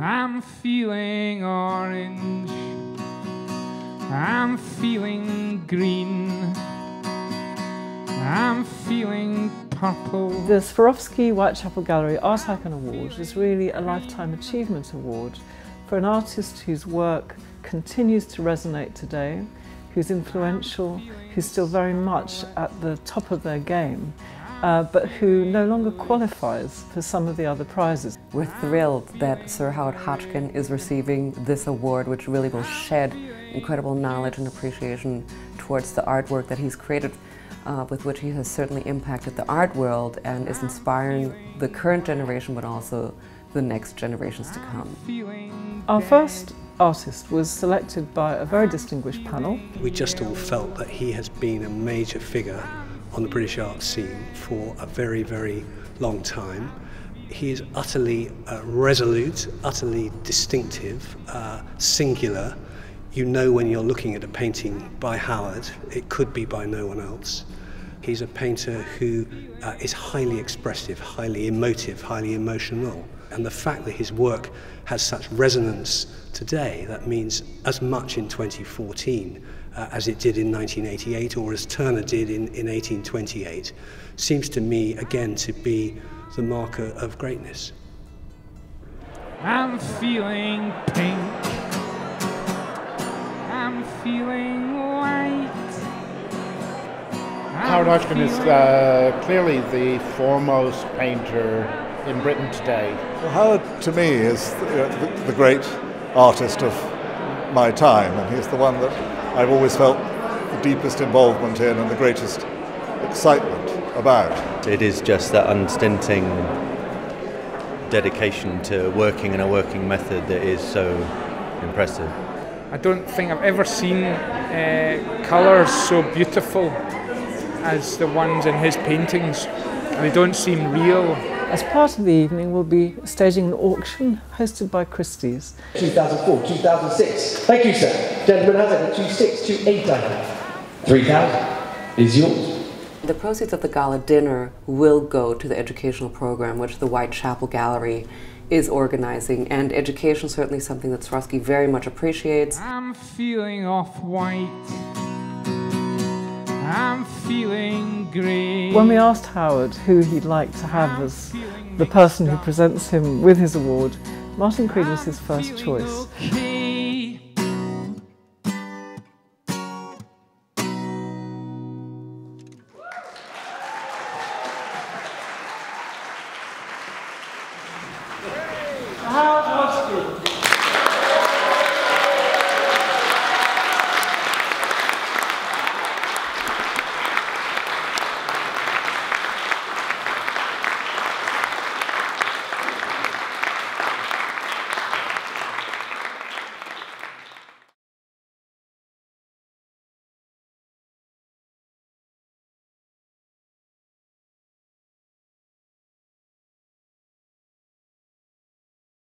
I'm feeling orange. I'm feeling green. I'm feeling purple. The Swarovski Whitechapel Gallery Art Icon Award is really a Lifetime Achievement Award for an artist whose work continues to resonate today, who's influential, who's still very much at the top of their game, uh, but who no longer qualifies for some of the other prizes. We're thrilled that Sir Howard Hodgkin is receiving this award, which really will shed incredible knowledge and appreciation towards the artwork that he's created, uh, with which he has certainly impacted the art world and is inspiring the current generation, but also the next generations to come. Our first artist was selected by a very distinguished panel. We just all felt that he has been a major figure on the British art scene for a very, very long time. He is utterly uh, resolute, utterly distinctive, uh, singular. You know when you're looking at a painting by Howard, it could be by no one else. He's a painter who uh, is highly expressive, highly emotive, highly emotional. And the fact that his work has such resonance today, that means as much in 2014 uh, as it did in 1988 or as Turner did in, in 1828, seems to me again to be the marker of greatness. I'm feeling pink. I'm feeling white. Howard Hodgkin is uh, clearly the foremost painter in Britain today. Well, Howard, to me, is the, the, the great artist of my time, and he's the one that I've always felt the deepest involvement in and the greatest excitement about. It is just that unstinting dedication to working in a working method that is so impressive. I don't think I've ever seen uh, colours so beautiful as the ones in his paintings. They don't seem real. As part of the evening, we'll be staging an auction hosted by Christie's. 2004, 2006. Thank you, sir. Gentlemen, has it? 26, 28, I have. 3,000 is yours. The proceeds of the gala dinner will go to the educational program, which the Whitechapel Gallery is organizing, and education is certainly something that Swarovski very much appreciates. I'm feeling off white. I'm feeling grey. When we asked Howard who he'd like to have as the person who presents him with his award, Martin Creed was his first choice.